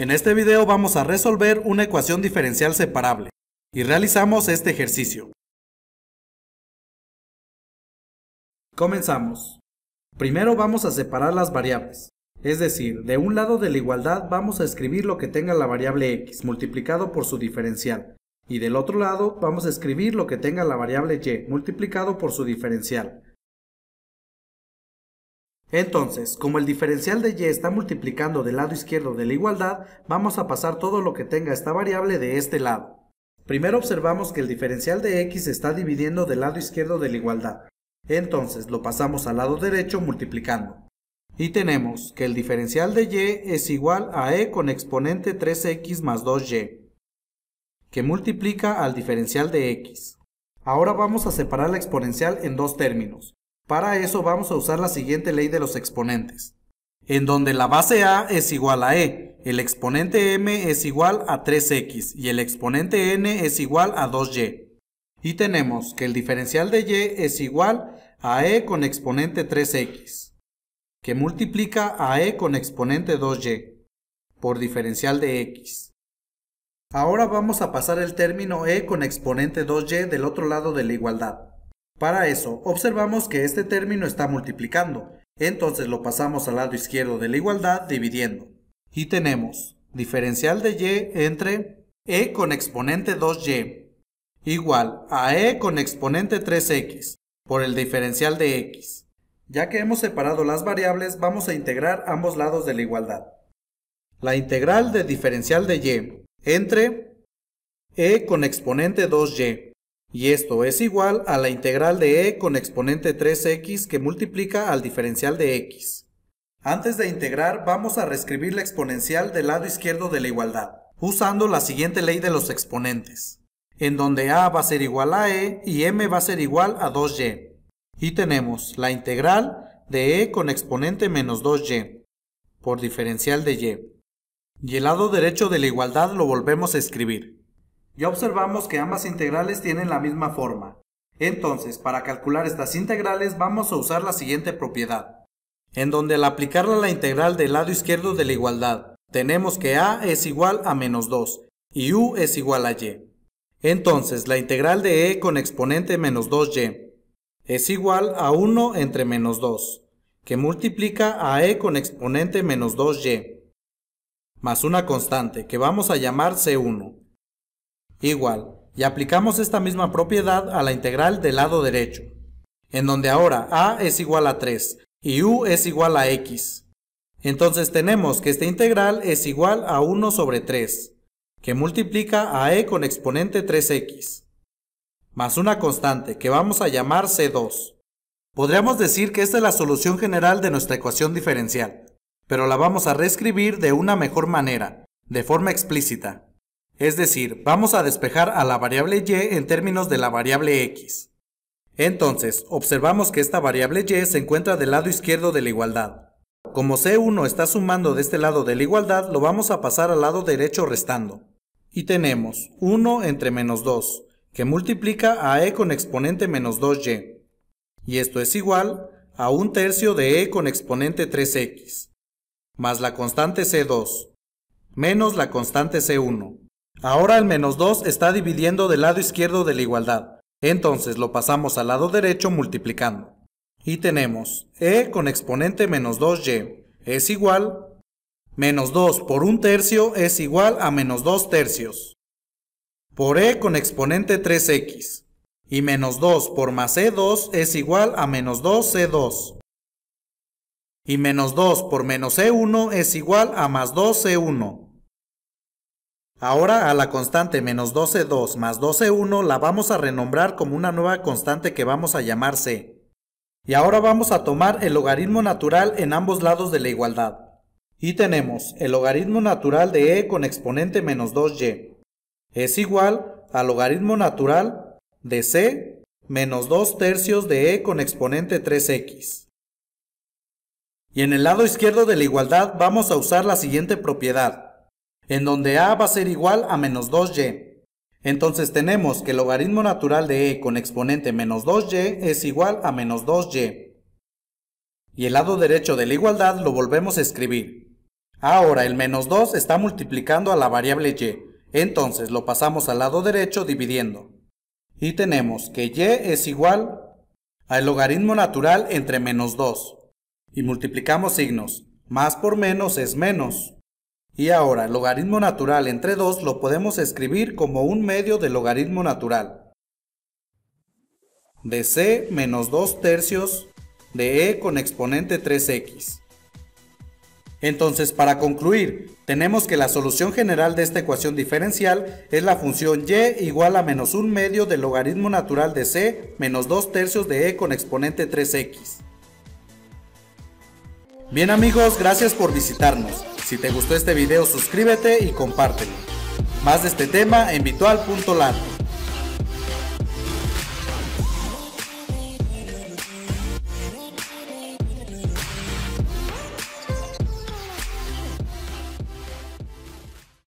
En este video vamos a resolver una ecuación diferencial separable y realizamos este ejercicio. Comenzamos. Primero vamos a separar las variables. Es decir, de un lado de la igualdad vamos a escribir lo que tenga la variable x multiplicado por su diferencial. Y del otro lado vamos a escribir lo que tenga la variable y multiplicado por su diferencial. Entonces, como el diferencial de y está multiplicando del lado izquierdo de la igualdad, vamos a pasar todo lo que tenga esta variable de este lado. Primero observamos que el diferencial de x está dividiendo del lado izquierdo de la igualdad. Entonces lo pasamos al lado derecho multiplicando. Y tenemos que el diferencial de y es igual a e con exponente 3x más 2y, que multiplica al diferencial de x. Ahora vamos a separar la exponencial en dos términos. Para eso vamos a usar la siguiente ley de los exponentes, en donde la base a es igual a e, el exponente m es igual a 3x y el exponente n es igual a 2y. Y tenemos que el diferencial de y es igual a e con exponente 3x, que multiplica a e con exponente 2y, por diferencial de x. Ahora vamos a pasar el término e con exponente 2y del otro lado de la igualdad. Para eso, observamos que este término está multiplicando, entonces lo pasamos al lado izquierdo de la igualdad dividiendo. Y tenemos diferencial de y entre e con exponente 2y igual a e con exponente 3x por el diferencial de x. Ya que hemos separado las variables, vamos a integrar ambos lados de la igualdad. La integral de diferencial de y entre e con exponente 2y y esto es igual a la integral de e con exponente 3x que multiplica al diferencial de x. Antes de integrar vamos a reescribir la exponencial del lado izquierdo de la igualdad, usando la siguiente ley de los exponentes, en donde a va a ser igual a e y m va a ser igual a 2y. Y tenemos la integral de e con exponente menos 2y, por diferencial de y. Y el lado derecho de la igualdad lo volvemos a escribir, ya observamos que ambas integrales tienen la misma forma. Entonces, para calcular estas integrales vamos a usar la siguiente propiedad, en donde al aplicarla a la integral del lado izquierdo de la igualdad, tenemos que a es igual a menos 2 y u es igual a y. Entonces, la integral de e con exponente menos 2y es igual a 1 entre menos 2, que multiplica a e con exponente menos 2y, más una constante que vamos a llamar c1. Igual, y aplicamos esta misma propiedad a la integral del lado derecho, en donde ahora a es igual a 3 y u es igual a x. Entonces tenemos que esta integral es igual a 1 sobre 3, que multiplica a e con exponente 3x, más una constante que vamos a llamar c2. Podríamos decir que esta es la solución general de nuestra ecuación diferencial, pero la vamos a reescribir de una mejor manera, de forma explícita. Es decir, vamos a despejar a la variable y en términos de la variable x. Entonces, observamos que esta variable y se encuentra del lado izquierdo de la igualdad. Como C1 está sumando de este lado de la igualdad, lo vamos a pasar al lado derecho restando. Y tenemos 1 entre menos 2, que multiplica a e con exponente menos 2y. Y esto es igual a un tercio de e con exponente 3x, más la constante C2, menos la constante C1. Ahora el menos 2 está dividiendo del lado izquierdo de la igualdad. Entonces lo pasamos al lado derecho multiplicando. Y tenemos e con exponente menos 2y es igual menos 2 por un tercio es igual a menos 2 tercios. Por e con exponente 3x. Y menos 2 por más e2 es igual a menos 2c2. Y menos 2 por menos e1 es igual a más 2c1. Ahora a la constante menos 12,2 más 12,1 la vamos a renombrar como una nueva constante que vamos a llamar c. Y ahora vamos a tomar el logaritmo natural en ambos lados de la igualdad. Y tenemos el logaritmo natural de e con exponente menos 2y. Es igual al logaritmo natural de c menos 2 tercios de e con exponente 3x. Y en el lado izquierdo de la igualdad vamos a usar la siguiente propiedad en donde a va a ser igual a menos 2y. Entonces tenemos que el logaritmo natural de e con exponente menos 2y es igual a menos 2y. Y el lado derecho de la igualdad lo volvemos a escribir. Ahora el menos 2 está multiplicando a la variable y, entonces lo pasamos al lado derecho dividiendo. Y tenemos que y es igual al logaritmo natural entre menos 2. Y multiplicamos signos. Más por menos es menos. Y ahora logaritmo natural entre 2 lo podemos escribir como un medio del logaritmo natural. De c menos 2 tercios de e con exponente 3x. Entonces, para concluir, tenemos que la solución general de esta ecuación diferencial es la función y igual a menos un medio del logaritmo natural de c menos 2 tercios de e con exponente 3x. Bien amigos, gracias por visitarnos. Si te gustó este video suscríbete y compártelo. Más de este tema en virtual.lat.